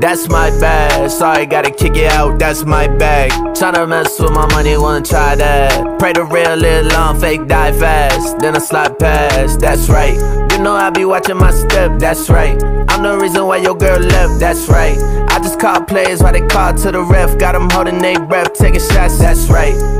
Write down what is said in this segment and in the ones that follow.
That's my bag. Sorry, gotta kick it out. That's my bag. Tryna mess with my money, wanna try that. Pray the real live long, fake die fast. Then I slide past. That's right. You know I be watching my step. That's right. I'm the reason why your girl left. That's right. I just call plays while they call to the ref. Got them holding their breath, taking shots. That's right.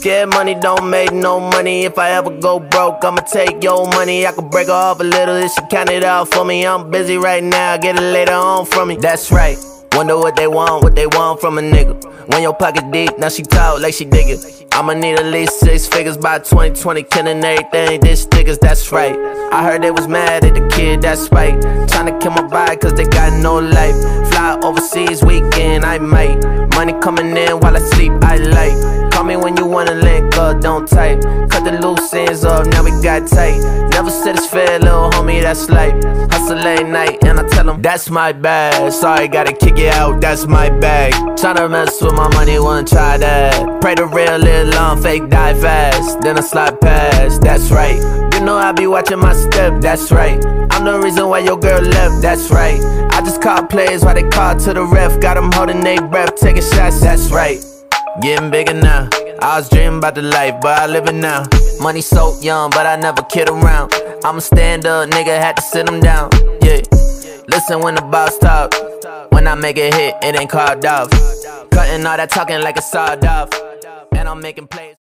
Scared money don't make no money. If I ever go broke, I'ma take your money. I could break her off a little if she count it out for me. I'm busy right now, get it later on from me. That's right. Wonder what they want, what they want from a nigga. When your pocket deep, now she talk like she dig it. I'ma need at least six figures by 2020, killing everything. This niggas, that's right. I heard they was mad at the kid, that's spite. Tryna kill my vibe cause they got no life. Fly overseas weekend, I might. Money coming in while I sleep, I like. Me when you wanna link up, don't type. Cut the loose ends off, now we got tight. Never said it's fair, little homie, that's life. Hustle late night, and I tell them, that's my bad. Sorry, gotta kick it out, that's my bag. Tryna mess with my money, wanna try that. Pray the real live long, fake die fast. Then I slide past, that's right. You know I be watching my step, that's right. I'm the reason why your girl left, that's right. I just call plays while they call to the ref. Got them holding their breath, taking shots, that's right. Getting bigger now. I was dreaming about the life, but I live it now. Money so young, but I never kid around. I'ma stand up, nigga, had to sit him down. Yeah. Listen when the boss talk. When I make a hit, it ain't carved off. Cutting all that talking like a sawed off. And I'm making plays.